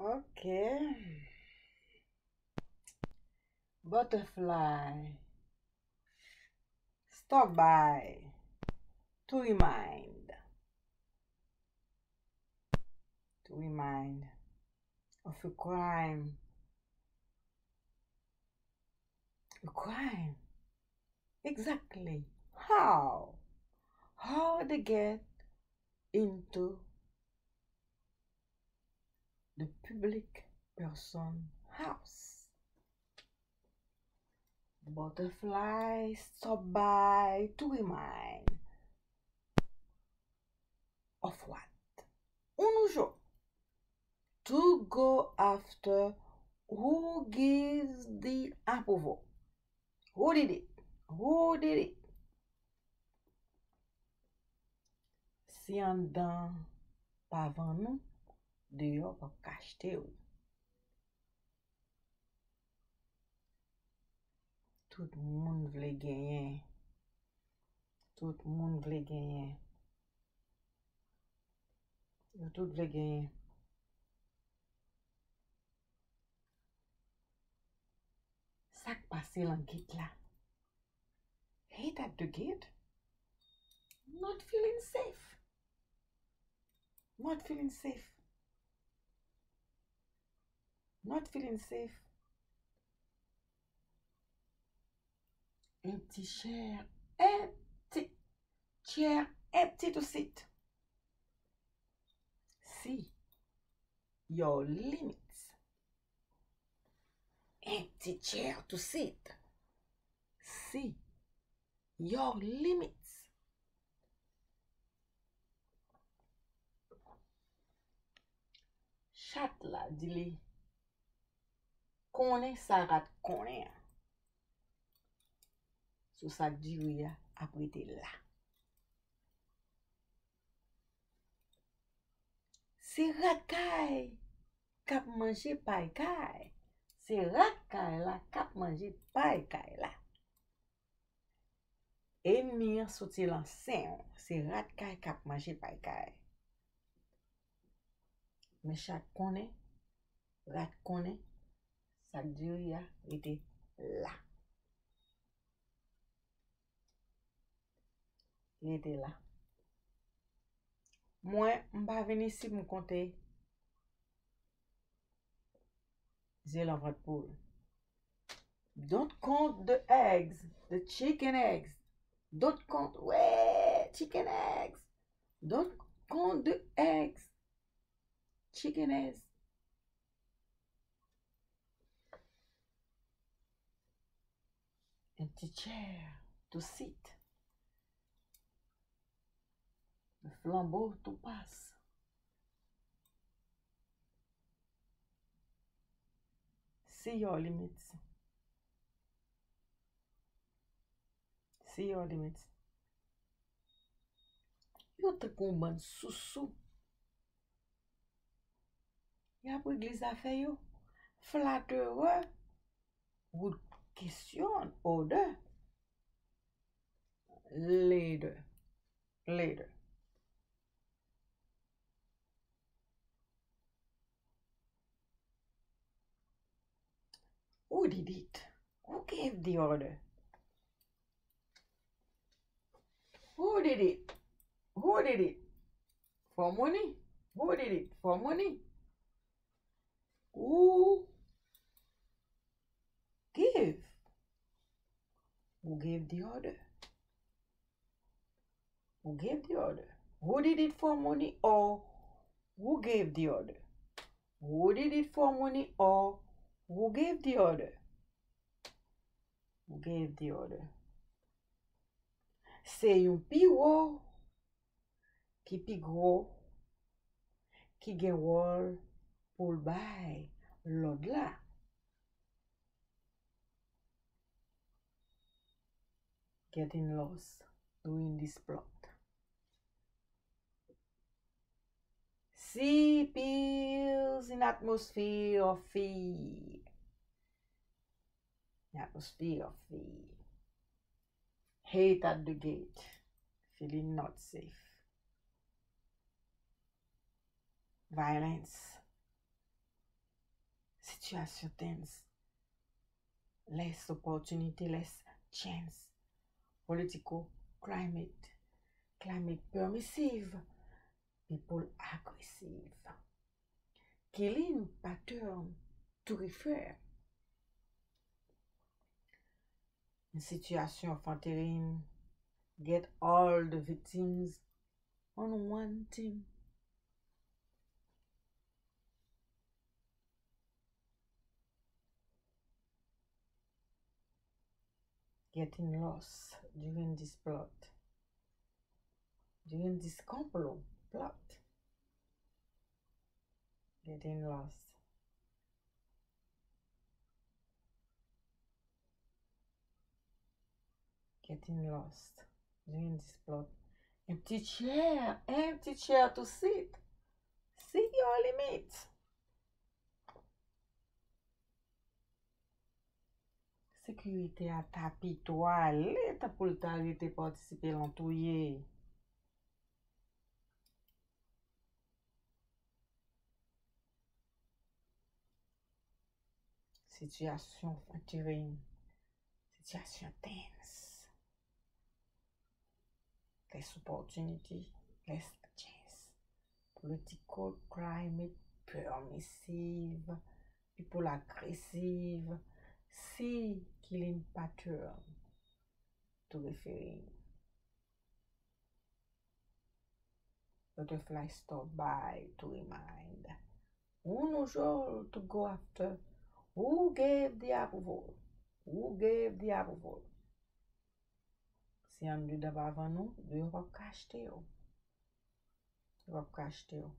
Okay. Butterfly. Stop by to remind. To remind of a crime. A crime. Exactly. How? How they get into the public person house. Butterfly stop by to remind of what? Unusual. To go after who gives the approval. Who did it? Who did it? Si an dan nou, deyo pa kachte ou. Tout moun vle genyen. Tout moun vle genyen. Yo tout vle genyen. Sak pase lan git la. Hate at the gate. Not feeling safe. Not feeling safe. Not feeling safe. Empty chair. Empty. Chair empty to sit. See your limits. Empty chair to sit. See your limits. Chat la di li konen sa rat konen. Sou sak diwi ya aprete la. Se rat kay kap manje pay kay. Se rat kay la kap manje pay kay la. E mir soti lan sen, se rat kay kap manje pay kay. Me chak konen, rat konen, sa di ou ya ete la. Ete la. Mwen mba veni si mwen konte zye lan vat pou. Don't count the eggs, the chicken eggs. Don't count, wey, chicken eggs. Don't count the eggs. Chicken eggs. empty chair to sit. Le flambeau to pass. See your limits. See your limits. E outra com um sussu. Et après, glisse à feu, flatteur, would eh? Kisyon ode. Later. Later. Who did it? Who gave the order? Who did it? Who did it? For money? Who did it? For money? Who Who gave the order? Who gave the order? Who did it for money or who gave the order? Who did it for money or who gave the order? Who gave the order? Se yon pi wou ki pi gwo ki gen wol pou l bay lod la. Getting lost doing this plot. Sea pills in atmosphere of fear. Atmosphere of fear. Hate at the gate. Feeling not safe. Violence. Situation tense. Less opportunity, less chance. politiko, climate, climate permissive, people aggressive. Killing pattern to refer. Une situation fanterine, get all the victims on one team. Getting lost during this plot. During this complot plot. Getting lost. Getting lost during this plot. Empty chair, empty chair to sit. See your limit. Sekurite a tapito a leta pou lta rete patisipe lantouye. Sityasyon fatirin. Sityasyon tens. Les opportunity, les chance. Political climate permissive, people aggressive. see killing pattern to referring. Butterfly stop by to remind unusual to go after who gave the approval. Who gave the approval. Si an li daba avan nou, di yo wap kache te yo. Wap kache te yo.